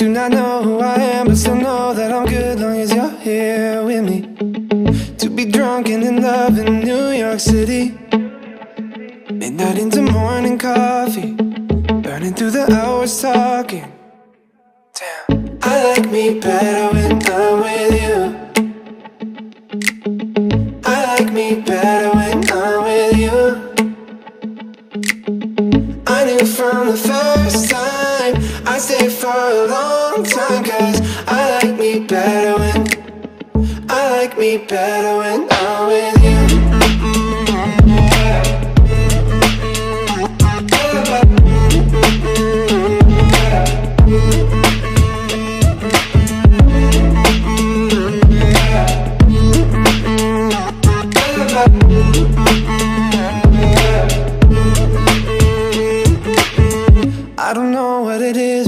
but still know that I'm good long as you're here with me. To be drunk and in love in New York City. Midnight into morning coffee, burning through the hours talking. Damn, I like me better when I'm with you. I like me better when I'm with you. I knew from the first time I'd stay for a long time Cause I like me better when I like me better when I'm with you. I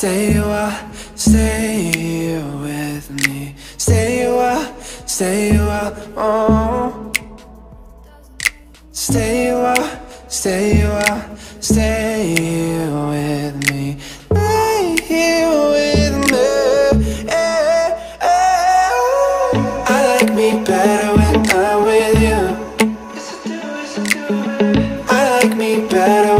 stay a while, stay here with me. Stay a while, stay a while, oh. Stay a while, stay a while, stay here with me. Stay here with me. eh, eh. I like me better when I'm with you. I like me better